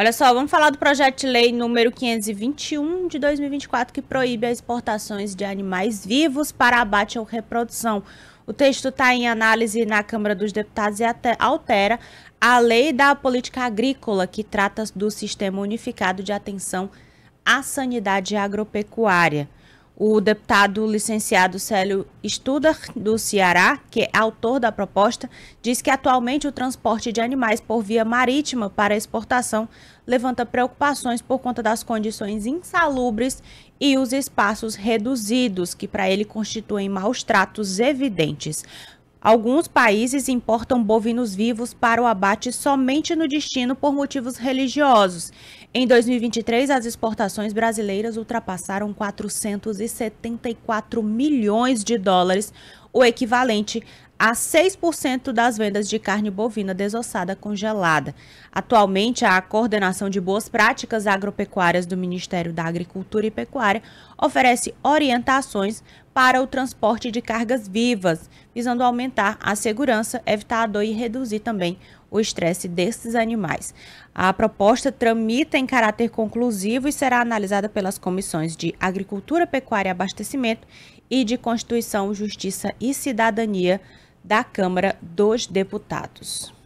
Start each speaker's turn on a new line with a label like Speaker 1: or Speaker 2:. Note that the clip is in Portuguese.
Speaker 1: Olha só, vamos falar do projeto de lei número 521 de 2024 que proíbe as exportações de animais vivos para abate ou reprodução. O texto está em análise na Câmara dos Deputados e altera a lei da política agrícola que trata do Sistema Unificado de Atenção à Sanidade Agropecuária. O deputado licenciado Célio Studar, do Ceará, que é autor da proposta, diz que atualmente o transporte de animais por via marítima para exportação levanta preocupações por conta das condições insalubres e os espaços reduzidos, que para ele constituem maus tratos evidentes. Alguns países importam bovinos vivos para o abate somente no destino por motivos religiosos. Em 2023, as exportações brasileiras ultrapassaram 474 milhões de dólares, o equivalente a 6% das vendas de carne bovina desossada congelada. Atualmente, a Coordenação de Boas Práticas Agropecuárias do Ministério da Agricultura e Pecuária oferece orientações para o transporte de cargas vivas, visando aumentar a segurança, evitar a dor e reduzir também o estresse desses animais. A proposta tramita em caráter conclusivo e será analisada pelas comissões de Agricultura, Pecuária e Abastecimento e de Constituição, Justiça e Cidadania da Câmara dos Deputados.